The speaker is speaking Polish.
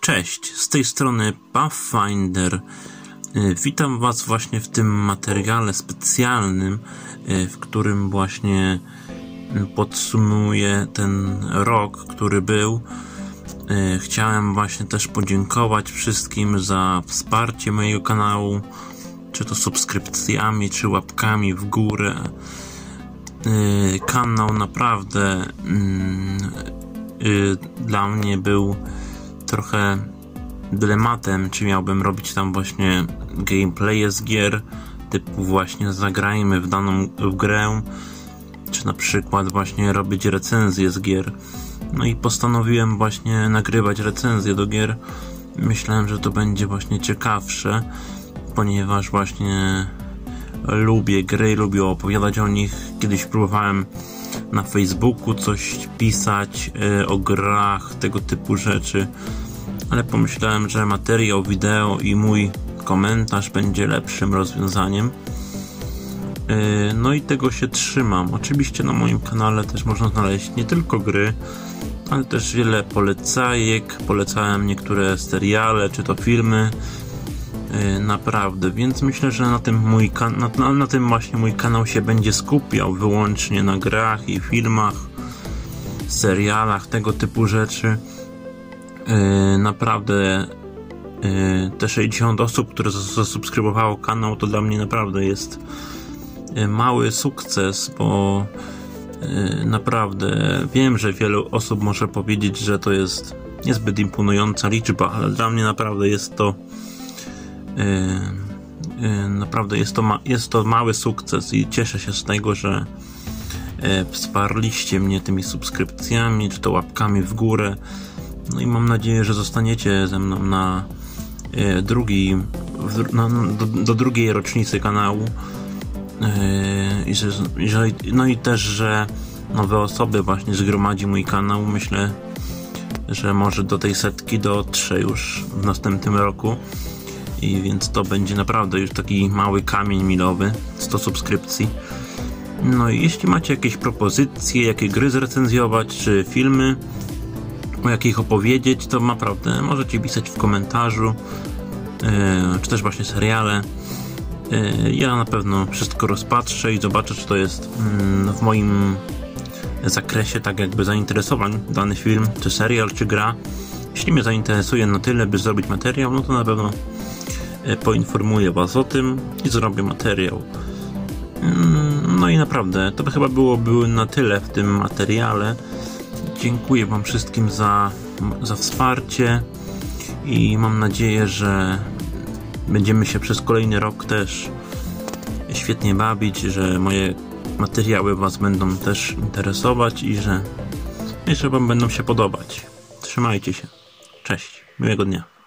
Cześć, z tej strony Pathfinder. Y, Witam Was właśnie w tym materiale specjalnym, y, w którym właśnie y, podsumuję ten rok, który był. Chciałem właśnie też podziękować wszystkim za wsparcie mojego kanału, czy to subskrypcjami, czy łapkami w górę. Kanał naprawdę mm, dla mnie był trochę dylematem, czy miałbym robić tam właśnie gameplaye z gier, typu właśnie zagrajmy w daną grę, czy na przykład właśnie robić recenzje z gier. No i postanowiłem właśnie nagrywać recenzje do gier. Myślałem, że to będzie właśnie ciekawsze, ponieważ właśnie lubię gry, lubię opowiadać o nich. Kiedyś próbowałem na Facebooku coś pisać y, o grach, tego typu rzeczy, ale pomyślałem, że materiał wideo i mój komentarz będzie lepszym rozwiązaniem. Y, no i tego się trzymam. Oczywiście na moim kanale też można znaleźć nie tylko gry, ale też wiele polecajek. Polecałem niektóre seriale czy to filmy Y, naprawdę, więc myślę, że na tym, mój na, na tym właśnie mój kanał się będzie skupiał wyłącznie na grach i filmach, serialach, tego typu rzeczy. Yy, naprawdę yy, te 60 osób, które zasubskrybowało kanał, to dla mnie naprawdę jest yy, mały sukces, bo naprawdę wiem, że wielu osób może powiedzieć, że to jest niezbyt imponująca liczba, ale dla mnie naprawdę jest to naprawdę jest to, jest to mały sukces i cieszę się z tego, że wsparliście mnie tymi subskrypcjami, czy to łapkami w górę. No i mam nadzieję, że zostaniecie ze mną na drugi, na, do, do, drugiej rocznicy kanału. I że, że, no i też, że nowe osoby właśnie zgromadzi mój kanał. Myślę, że może do tej setki dotrze już w następnym roku i więc to będzie naprawdę już taki mały kamień milowy 100 subskrypcji no i jeśli macie jakieś propozycje, jakie gry zrecenzjować, czy filmy o jakich opowiedzieć, to naprawdę możecie pisać w komentarzu yy, czy też właśnie seriale yy, ja na pewno wszystko rozpatrzę i zobaczę, czy to jest yy, w moim zakresie tak jakby zainteresowań dany film, czy serial, czy gra jeśli mnie zainteresuje na tyle, by zrobić materiał, no to na pewno E, poinformuję Was o tym i zrobię materiał. Mm, no i naprawdę, to by chyba byłoby na tyle w tym materiale. Dziękuję Wam wszystkim za, za wsparcie i mam nadzieję, że będziemy się przez kolejny rok też świetnie bawić, że moje materiały Was będą też interesować i że, i że Wam będą się podobać. Trzymajcie się. Cześć. Miłego dnia.